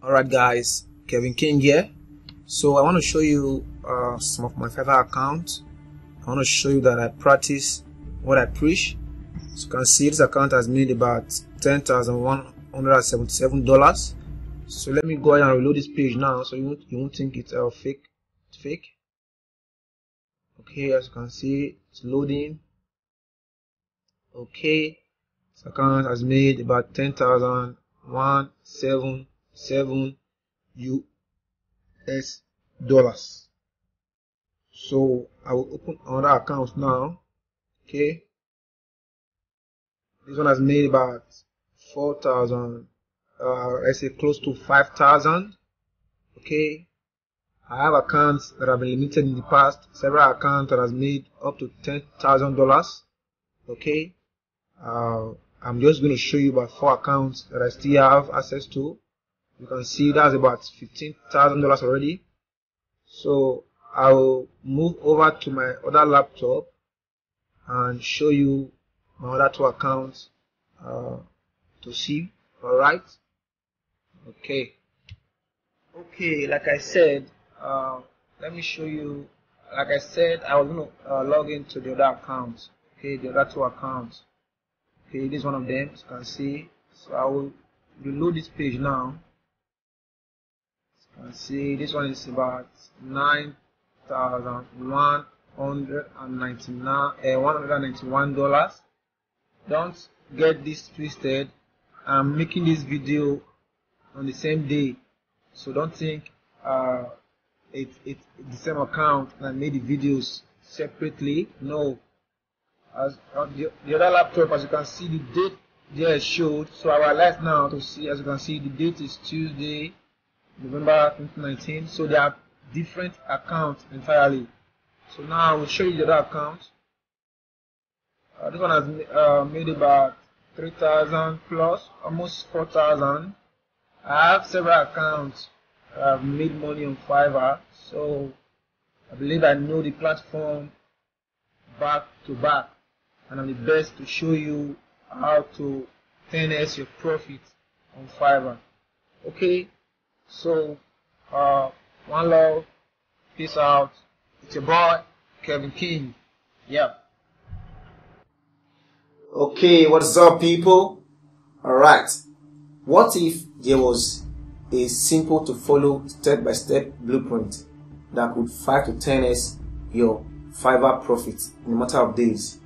Alright guys, Kelvin King here. So I want to show you uh, some of my favorite accounts. I want to show you that I practice what I preach. So you can see this account has made about $10,177. So let me go ahead and reload this page now so you won't, you won't think it's uh, fake. Fake. Okay, as you can see, it's loading. Okay, this account has made about 10,177 US dollars. So I will open another account now. Okay, this one has made about 4,000, uh, I say close to 5,000. Okay, I have accounts that have been limited in the past, several accounts that has made up to $10,000. Okay, uh, I'm just going to show you about four accounts that I still have access to. You can see that's about $15,000 already. So I'll move over to my other laptop and show you my other two accounts uh, to see. Alright. Okay. Okay, like I said, uh, let me show you. Like I said, I was going to uh, log into the other accounts. Okay, the other two accounts. Okay, this is one of them. You can see. So I will reload this page now. You see, this one is about nine thousand one hundred and ninety nine, uh, one hundred ninety one dollars. Don't get this twisted. I'm making this video on the same day, so don't think uh, it, it's the same account and I made the videos separately. No, as on the, the other laptop, as you can see, the date there showed. So I like now to see, as you can see, the date is Tuesday, November 2019. So they are different accounts entirely. So now I will show you the other account. Uh, this one has uh, made about 3,000 plus, almost 4,000. I have several accounts I've made money on Fiverr, so I believe I know the platform back to back, and I'm the best to show you how to 10x your profit on Fiverr. Okay, so uh, one love, peace out. It's your boy Kelvin King. Yeah. Okay, what's up, people? Alright, what if there was a simple to follow step by step blueprint that could 5 to 10x your Fiverr profit in a matter of days?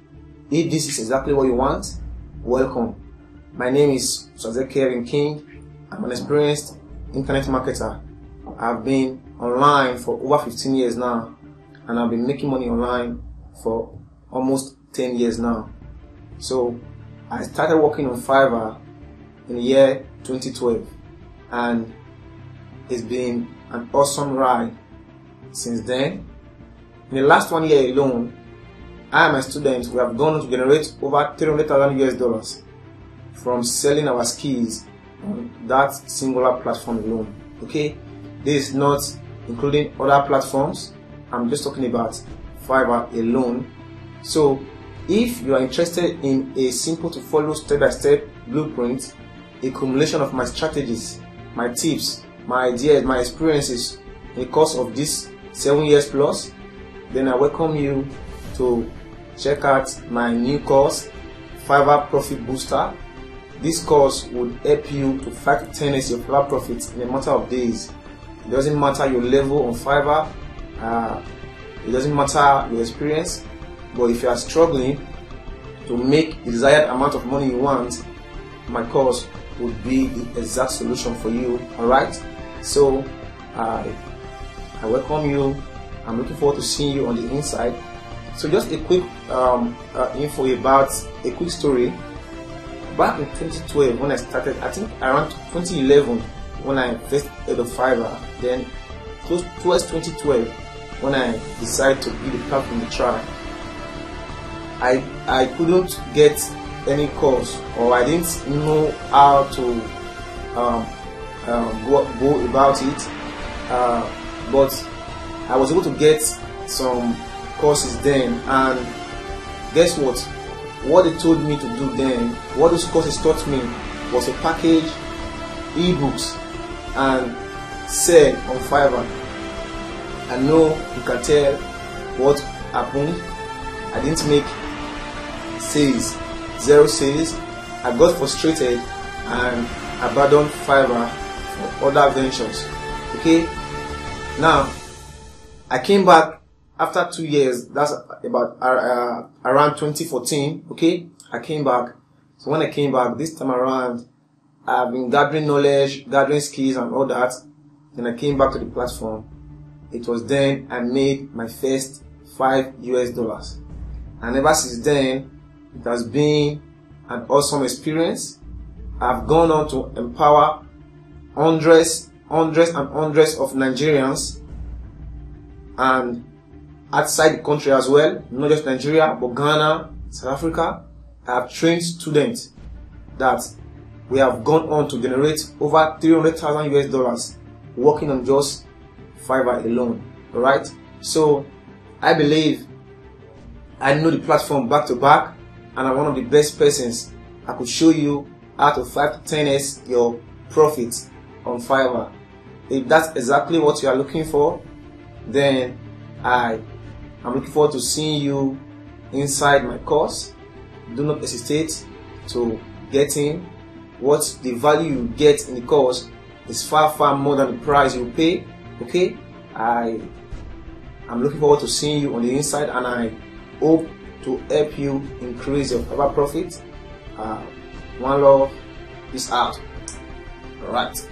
If this is exactly what you want, welcome. My name is Osazee Kelvin King. I'm an experienced internet marketer. I've been online for over 15 years now, and I've been making money online for almost 10 years now. So I started working on Fiverr in the year 2012 and it's been an awesome ride since then. In the last one year alone, I and my students we have gone to generate over 300,000 US dollars from selling our skills on that singular platform alone. Okay, this is not including other platforms. I'm just talking about Fiverr alone. So if you are interested in a simple to follow step by step blueprint, a accumulation of my strategies, my tips, my ideas, my experiences in the course of this seven years plus, then I welcome you to check out my new course, Fiverr Profit Booster. This course would help you to 5 to 10x your flat profits in a matter of days. It doesn't matter your level on Fiverr, uh, it doesn't matter your experience, but if you are struggling to make the desired amount of money you want, my course would be the exact solution for you. Alright? So I I welcome you. I'm looking forward to seeing you on the inside. So just a quick um, uh, info about a quick story. Back in 2012 when I started, I think around 2011 when I first heard of Fiverr, then close towards 2012 when I decided to be the platform to try. I I couldn't get any calls or I didn't know how to um, um, go, go about it. Uh, but I was able to get some courses then, and guess what? What they told me to do then, what those courses taught me, was a package ebooks and sell on Fiverr. I know you can tell what happened. I didn't make sales, zero sales. I got frustrated and abandoned Fiverr for other ventures. Okay, now I came back after two years. That's about uh, around 2014. Okay, I came back. So when I came back this time around, I've been gathering knowledge, gathering skills, and all that. Then I came back to the platform. It was then I made my first five US dollars. And ever since then, it has been an awesome experience. I've gone on to empower hundreds, hundreds and hundreds of Nigerians and outside the country as well, not just Nigeria, but Ghana, South Africa. I have trained students that we have gone on to generate over 300,000 US dollars working on just Fiverr alone. Alright? So I believe I know the platform back to back and I'm one of the best persons. I could show you how to 5 to 10x your profits on Fiverr. If that's exactly what you are looking for, then I am looking forward to seeing you inside my course. Do not hesitate to get in. What the value you get in the course is far far more than the price you pay. Okay, I am looking forward to seeing you on the inside, and I hope to help you increase your profit. Uh, one love, peace out. All right.